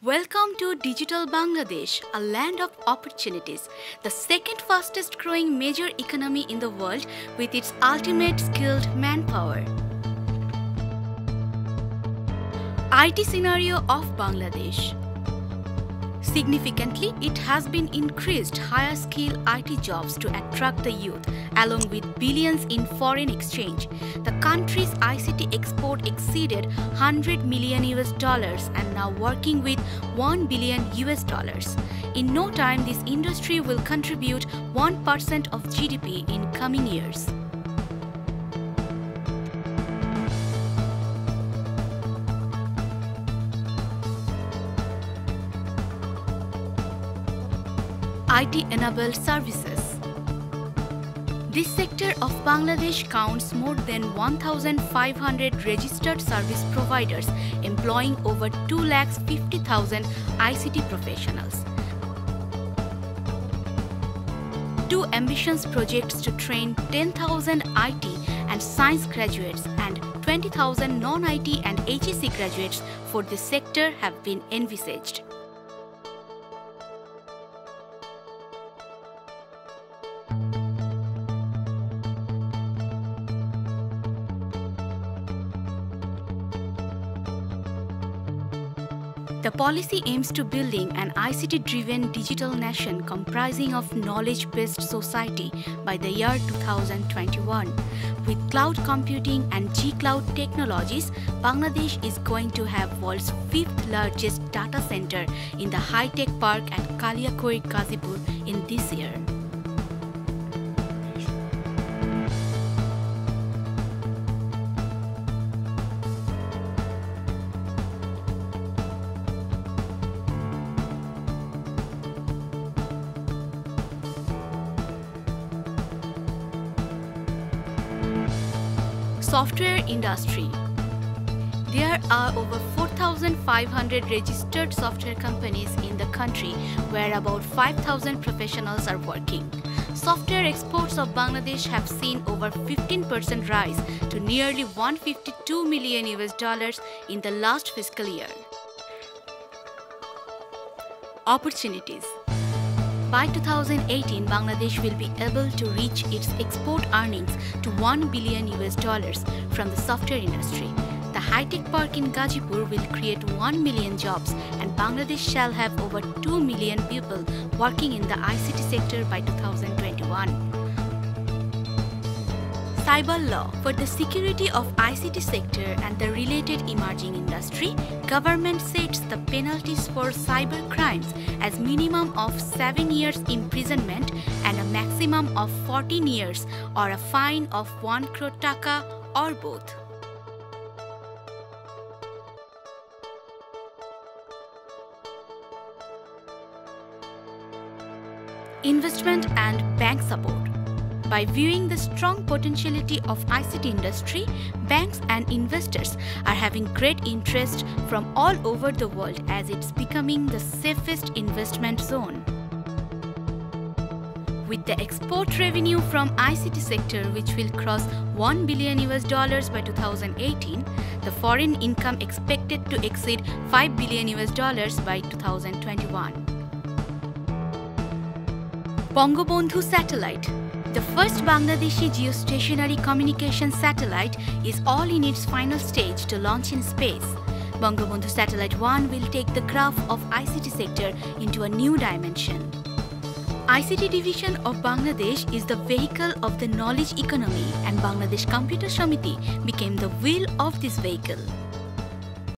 Welcome to Digital Bangladesh, a land of opportunities, the second fastest growing major economy in the world with its ultimate skilled manpower. IT scenario of Bangladesh Significantly, it has been increased higher skill IT jobs to attract the youth, along with billions in foreign exchange. The country's ICT export exceeded 100 million US dollars and now working with 1 billion US dollars. In no time, this industry will contribute 1% of GDP in coming years. IT-enabled services. This sector of Bangladesh counts more than 1,500 registered service providers employing over 2,50,000 ICT professionals. Two ambitious projects to train 10,000 IT and science graduates and 20,000 non-IT and HEC graduates for this sector have been envisaged. The policy aims to building an ICT-driven digital nation comprising of knowledge-based society by the year 2021. With cloud computing and G-Cloud technologies, Bangladesh is going to have world's fifth largest data center in the high-tech park at Kaliakair Gazipur in this year. Software industry. There are over 4,500 registered software companies in the country where about 5,000 professionals are working. Software exports of Bangladesh have seen over 15% rise to nearly 152 million US dollars in the last fiscal year. Opportunities by 2018, Bangladesh will be able to reach its export earnings to 1 billion US dollars from the software industry. The high-tech park in Gazipur will create 1 million jobs and Bangladesh shall have over 2 million people working in the ICT sector by 2021 cyber law for the security of ICT sector and the related emerging industry, government sets the penalties for cyber crimes as minimum of 7 years imprisonment and a maximum of 14 years or a fine of 1 crore taka or both. Investment and bank support by viewing the strong potentiality of ICT industry, banks and investors are having great interest from all over the world as it's becoming the safest investment zone. With the export revenue from ICT sector which will cross 1 billion US dollars by 2018, the foreign income expected to exceed 5 billion US dollars by 2021. Bangabandhu satellite the first Bangladeshi geostationary communication satellite is all in its final stage to launch in space. Bangabandhu Satellite 1 will take the graph of ICT sector into a new dimension. ICT division of Bangladesh is the vehicle of the knowledge economy and Bangladesh Computer Samity became the wheel of this vehicle.